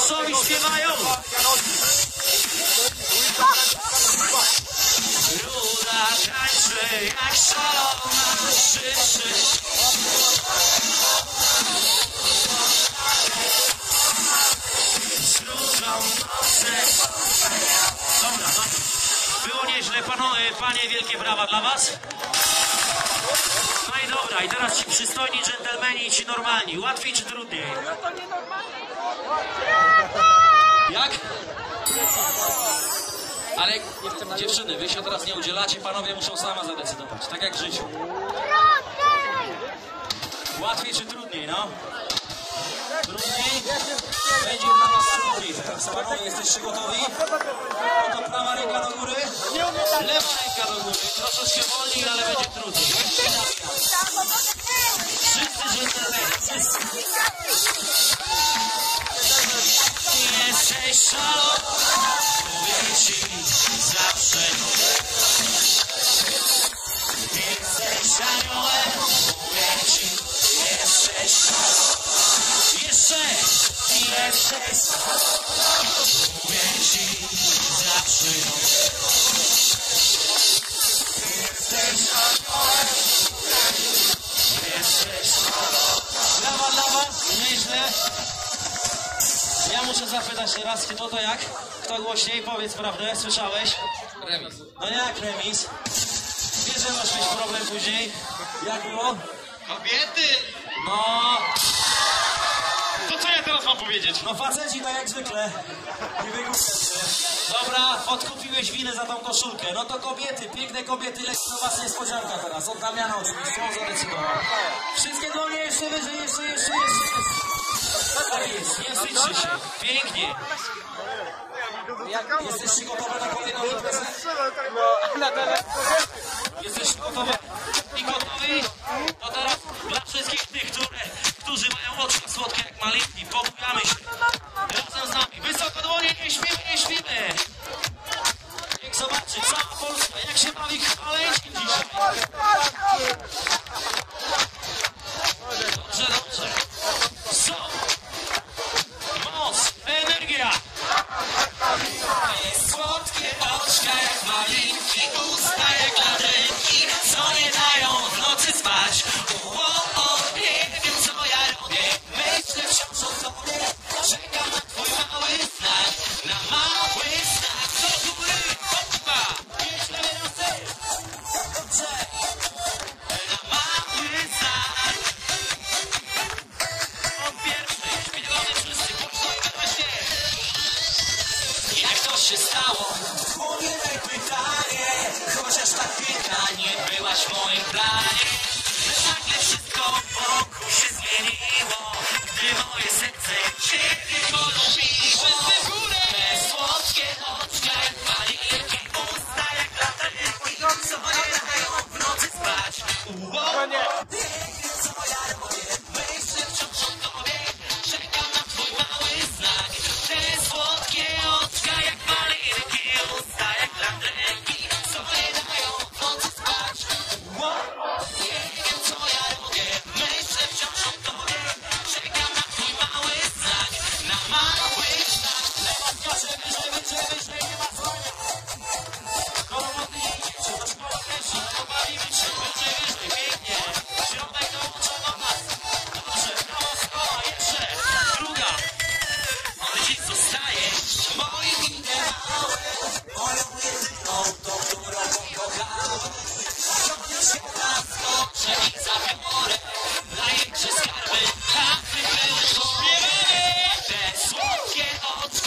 Wesowi śpiewają! Ruda tańczy jak szalona krzyczy. Dobra. Było nieźle, panowie, panie, wielkie brawa dla was. No i dobra, i teraz ci przystojni dżentelmeni i ci normalni. Łatwiej czy trudniej? Jak? Ale dziewczyny, wy się teraz nie udzielacie, panowie muszą sama zadecydować, tak jak w życiu. Łatwiej czy trudniej, no? Trudniej? Będzie dla was trudniej teraz. Panowie, jesteście gotowi? No to prawa ręka do góry, lewa ręka do góry. Troszeczkę wolniej, ale będzie trudniej. Wszyscy dżentelmeni, wszyscy. Jesteś szalona, mówię ci zawsze. Jesteś aniołem, mówię ci, jesteś szalona. Jeszcze, jesteś szalona, Ja muszę zapytać teraz, kto to jak? Kto głośniej? Powiedz prawdę, słyszałeś? Remis. No jak remis? Wiesz, że masz mieć problem później? Jak było? Kobiety! No, To co ja teraz mam powiedzieć? no faceci tak jak zwykle. Nie się. Dobra, odkupiłeś winę za tą koszulkę. No to kobiety, piękne kobiety, lecz to was niespodzianka teraz. Od Damiana oczywiście, on zadecydował. Wszystkie dłonie jeszcze wyżej, jeszcze, jeszcze, jeszcze. jeszcze. Tak jest, nie wstydźcie się. Pięknie. Jesteście gotowe na kolejną imprezę? Jesteście gotowe? I gotowi? To teraz dla wszystkich tych, które, którzy mają oczka słodkie jak malinki, pobujamy się. Razem z nami. Wysoko dłonie, nie śpimy, nie śpimy. Niech zobaczy cała Polska, jak się bawi chwaleńcim dzisiaj. Nie byłaś w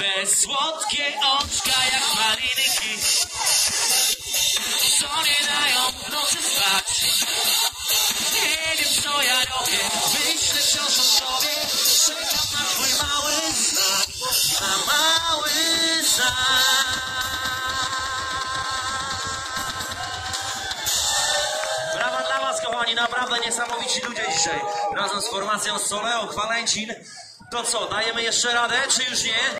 Te słodkie oczka jak malinki Co nie dają w nocy spać Nie wiem co ja robię Myślę wciąż o tobie Czekam na twój mały znak Na mały znak Brawa dla Was, kochani, naprawdę niesamowici ludzie dzisiaj. Razem z formacją Soleo, Chwalęcin. To co, dajemy jeszcze radę, czy już nie?